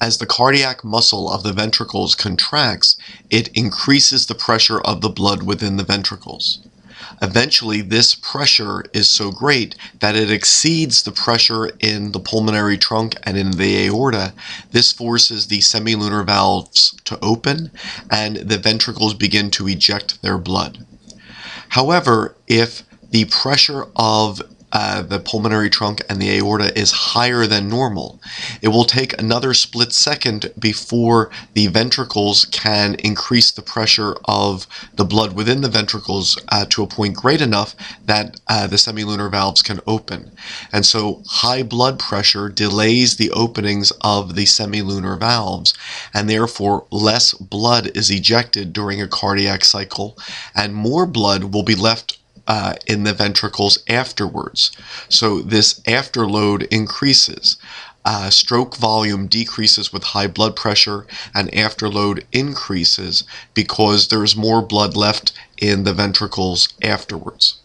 As the cardiac muscle of the ventricles contracts, it increases the pressure of the blood within the ventricles. Eventually, this pressure is so great that it exceeds the pressure in the pulmonary trunk and in the aorta. This forces the semilunar valves to open and the ventricles begin to eject their blood. However, if the pressure of uh, the pulmonary trunk and the aorta is higher than normal. It will take another split second before the ventricles can increase the pressure of the blood within the ventricles uh, to a point great enough that uh, the semilunar valves can open. And so high blood pressure delays the openings of the semilunar valves, and therefore less blood is ejected during a cardiac cycle, and more blood will be left uh, in the ventricles afterwards. So this afterload increases. Uh, stroke volume decreases with high blood pressure and afterload increases because there's more blood left in the ventricles afterwards.